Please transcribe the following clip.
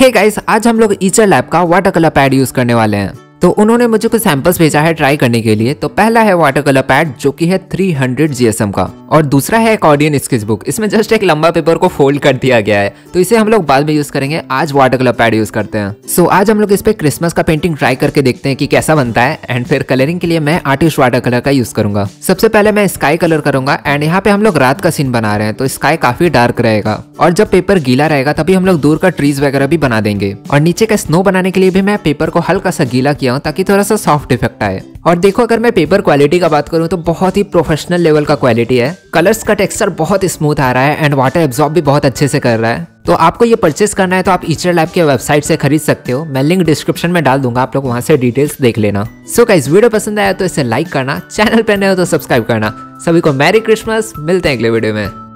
हे hey guys आज हम लोग ईचर लैब का वाटर कलर पैड यूज़ करने वाले हैं। तो उन्होंने मुझे कुछ सैंपल्स भेजा है ट्राई करने के लिए। तो पहला है वाटर कलर पैड जो कि है 300 जीएसएम का। और दूसरा है अकॉर्डियन स्केच बुक इसमें जस्ट एक लंबा पेपर को फोल्ड कर दिया गया है। तो इसे हम लोग बाद में यूज़ करेंगे। आज वाटर कलर पैड यूज़ करते हैं। सो so, आज हम लोग इस पे क्रिसमस का पेंटिंग ट्राई करके देखते हैं कि कैसा बनता है। एंड फिर कलरिंग के लिए मैं आर्टिस्ट वाटर कलर का यूज़ करूँगा। सबसे पहले मैं स्काई कलर करूँगा। एंड यहाँ पे हम लोग रात का सीन बना रहे हैं। तो स्काई काफ़ी डार्क रहेगा। और जब पेपर गीला रहेगा तभी हम लोग दूर का ट्रीज वगैरह भी बना देंगे। और नीचे का स्नो बनाने के लिए भी मैं पेपर को हल्का सा गीला किया हूँ ताकि थोड़ा सा सॉफ्ट इफ़ेक्ट आए। और देखो अगर मैं पेपर क्वालिटी का बात करूँ तो बहुत ही प्रोफेशनल लेवल का क्वालिटी है। कलर्स का टेक्सचर बहुत स्मूथ आ रहा है एंड वाटर एब्जॉर्ब भी बहुत अच्छे से कर रहा है। तो आपको ये परचेस करना है तो आप ईचर लैब के वेबसाइट से खरीद सकते हो। मैं लिंक डिस्क्रिप्शन में डाल दूँगा आप लोग वहाँ से डिटेल्स देख लेना। सो so, इस वीडियो पसंद आया तो इसे लाइक करना चैनल पर नए हो तो सब्सक्राइब करना। सभी को मैरी क्रिसमस मिलते हैं अगले वीडियो में।